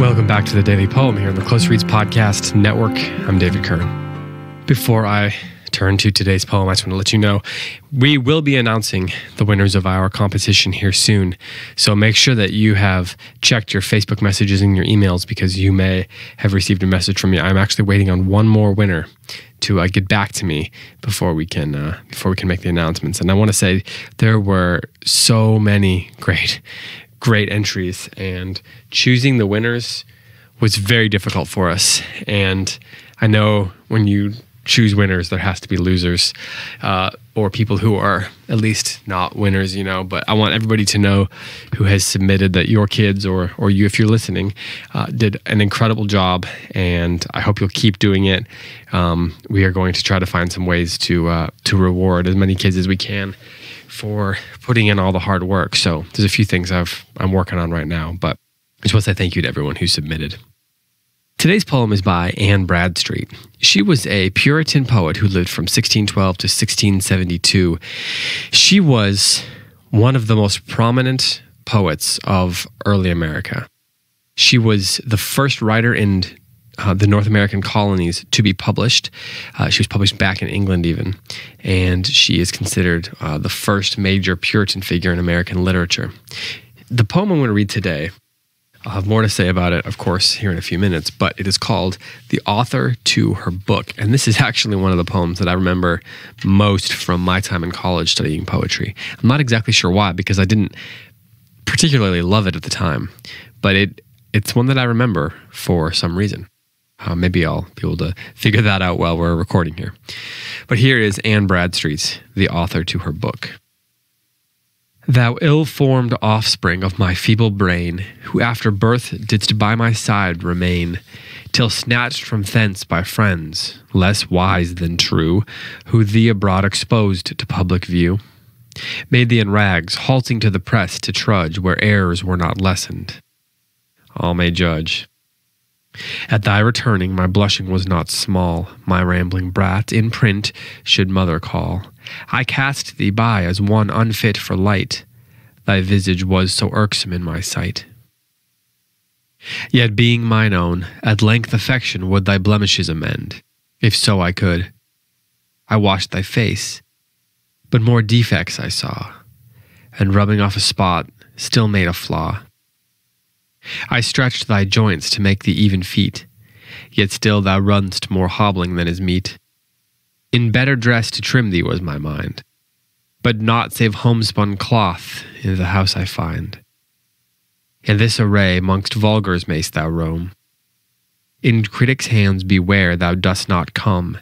Welcome back to the Daily Poem here on the Close Reads Podcast Network. I'm David Kern. Before I turn to today's poem, I just want to let you know we will be announcing the winners of our competition here soon. So make sure that you have checked your Facebook messages and your emails because you may have received a message from me. I'm actually waiting on one more winner to uh, get back to me before we can uh, before we can make the announcements. And I want to say there were so many great great entries, and choosing the winners was very difficult for us. And I know when you choose winners, there has to be losers uh, or people who are at least not winners, you know. But I want everybody to know who has submitted that your kids or or you, if you're listening, uh, did an incredible job, and I hope you'll keep doing it. Um, we are going to try to find some ways to uh, to reward as many kids as we can for putting in all the hard work. So there's a few things I've I'm working on right now, but I just want to say thank you to everyone who submitted. Today's poem is by Anne Bradstreet. She was a Puritan poet who lived from 1612 to 1672. She was one of the most prominent poets of early America. She was the first writer in uh, the North American colonies to be published. Uh, she was published back in England, even, and she is considered uh, the first major Puritan figure in American literature. The poem I'm going to read today I'll have more to say about it, of course, here in a few minutes, but it is called The Author to Her Book. And this is actually one of the poems that I remember most from my time in college studying poetry. I'm not exactly sure why, because I didn't particularly love it at the time, but it it's one that I remember for some reason. Uh, maybe I'll be able to figure that out while we're recording here. But here is Anne Bradstreet's The Author to Her Book. Thou ill formed offspring of my feeble brain, who after birth didst by my side remain, till snatched from thence by friends, less wise than true, who thee abroad exposed to public view, made thee in rags, halting to the press to trudge where errors were not lessened. All may judge. At thy returning, my blushing was not small, my rambling brat in print should mother call. I cast thee by as one unfit for light, thy visage was so irksome in my sight. Yet being mine own, at length affection would thy blemishes amend, if so I could. I washed thy face, but more defects I saw, and rubbing off a spot, still made a flaw. I stretched thy joints to make thee even feet, yet still thou runst more hobbling than is meet. In better dress to trim thee was my mind, but naught save homespun cloth in the house I find. In this array mongst vulgars mayst thou roam. In critics' hands beware thou dost not come,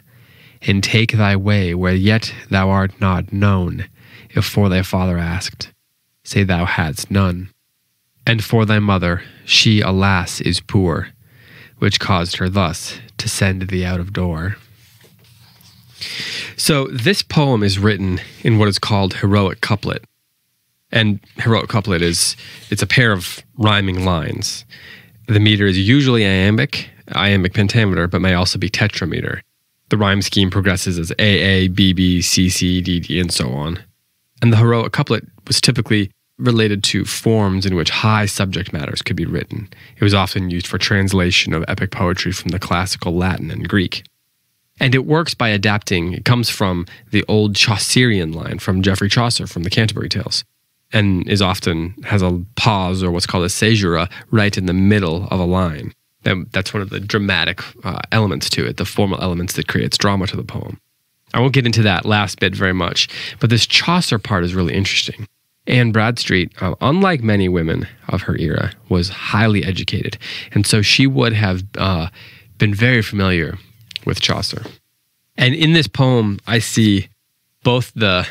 and take thy way where yet thou art not known, if for thy father asked, say thou hadst none. And for thy mother, she, alas, is poor, which caused her thus to send thee out of door. So, this poem is written in what is called heroic couplet. And heroic couplet is it's a pair of rhyming lines. The meter is usually iambic, iambic pentameter, but may also be tetrameter. The rhyme scheme progresses as AA, BB, CC, DD, and so on. And the heroic couplet was typically related to forms in which high subject matters could be written. It was often used for translation of epic poetry from the classical Latin and Greek. And it works by adapting, it comes from the old Chaucerian line from Geoffrey Chaucer from the Canterbury Tales, and is often has a pause or what's called a caesura right in the middle of a line. That's one of the dramatic uh, elements to it, the formal elements that creates drama to the poem. I won't get into that last bit very much, but this Chaucer part is really interesting Anne Bradstreet, uh, unlike many women of her era, was highly educated. And so she would have uh, been very familiar with Chaucer. And in this poem, I see both the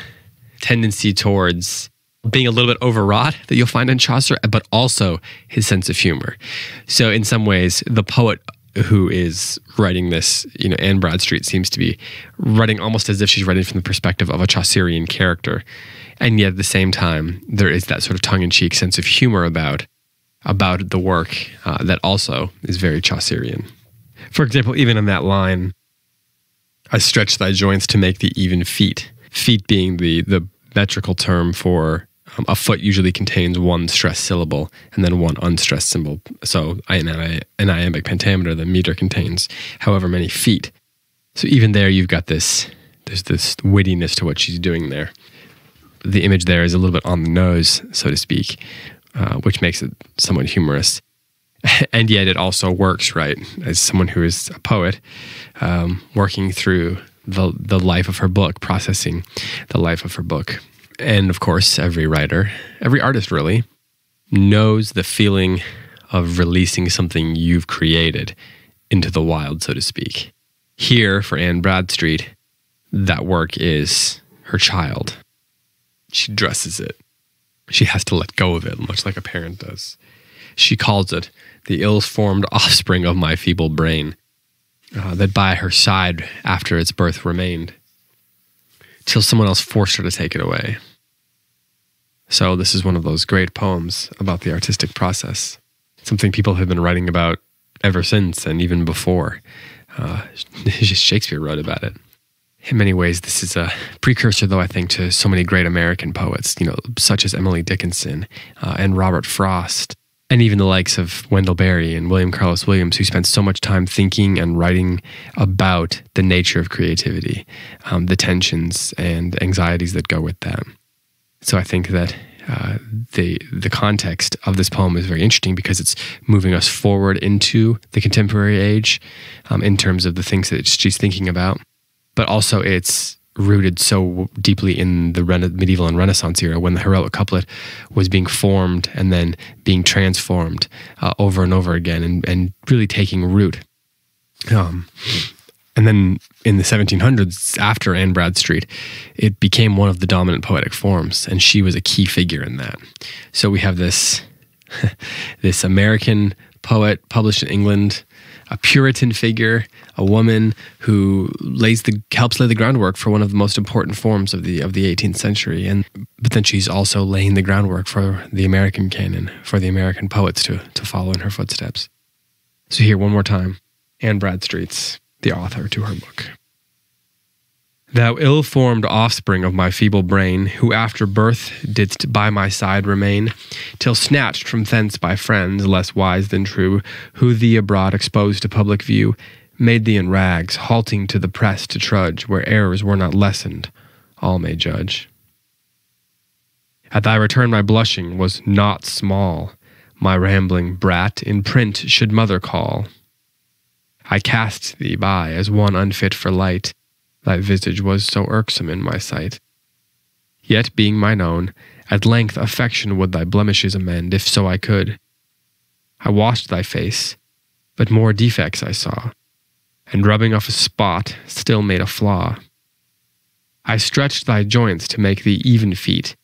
tendency towards being a little bit overwrought that you'll find in Chaucer, but also his sense of humor. So, in some ways, the poet who is writing this, you know, Anne Bradstreet seems to be writing almost as if she's writing from the perspective of a Chaucerian character and yet at the same time there is that sort of tongue-in-cheek sense of humor about about the work uh, that also is very Chaucerian. For example, even in that line, I stretch thy joints to make the even feet. Feet being the the metrical term for Um, a foot usually contains one stressed syllable and then one unstressed symbol. So in an iambic pentameter, the meter contains however many feet. So even there, you've got this. There's this wittiness to what she's doing there. The image there is a little bit on the nose, so to speak, uh, which makes it somewhat humorous. and yet, it also works, right? As someone who is a poet, um, working through the the life of her book, processing the life of her book and of course, every writer, every artist really, knows the feeling of releasing something you've created into the wild, so to speak. Here, for Anne Bradstreet, that work is her child. She dresses it. She has to let go of it, much like a parent does. She calls it the ill formed offspring of my feeble brain, uh, that by her side after its birth remained till someone else forced her to take it away. So, this is one of those great poems about the artistic process, something people have been writing about ever since and even before. Uh, Shakespeare wrote about it. In many ways, this is a precursor, though, I think, to so many great American poets, you know, such as Emily Dickinson uh, and Robert Frost and even the likes of Wendell Berry and William Carlos Williams, who spent so much time thinking and writing about the nature of creativity, um, the tensions and anxieties that go with that. So I think that uh, the the context of this poem is very interesting because it's moving us forward into the contemporary age um, in terms of the things that she's thinking about, but also it's rooted so deeply in the medieval and Renaissance era when the heroic couplet was being formed and then being transformed uh, over and over again and, and really taking root. Um, and then in the 1700s, after Anne Bradstreet, it became one of the dominant poetic forms, and she was a key figure in that. So we have this this American poet published in England a Puritan figure, a woman who lays the helps lay the groundwork for one of the most important forms of the of the 18th century, and but then she's also laying the groundwork for the American canon, for the American poets to to follow in her footsteps. So here, one more time, Anne Bradstreet's the author to her book. Thou ill formed offspring of my feeble brain, who after birth didst by my side remain, till snatched from thence by friends less wise than true, who thee abroad exposed to public view, made thee in rags, halting to the press to trudge, where errors were not lessened, all may judge. At thy return my blushing was not small, my rambling brat in print should mother call. I cast thee by as one unfit for light, Thy visage was so irksome in my sight. Yet, being mine own, at length affection would thy blemishes amend, if so I could. I washed thy face, but more defects I saw, and rubbing off a spot still made a flaw. I stretched thy joints to make thee even feet,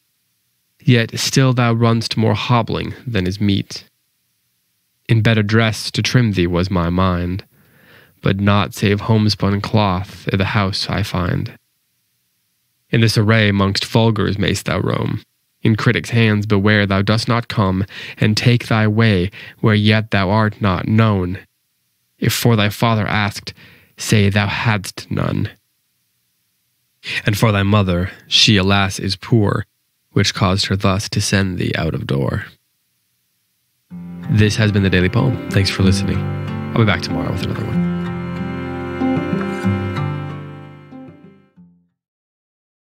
yet still thou runst more hobbling than is meet. In better dress to trim thee was my mind, but not save homespun cloth i' the house I find. In this array mongst vulgars mayst thou roam. In critics' hands beware thou dost not come, and take thy way where yet thou art not known. If for thy father asked, say thou hadst none. And for thy mother, she alas is poor, which caused her thus to send thee out of door. This has been the Daily Poem. Thanks for listening. I'll be back tomorrow with another one.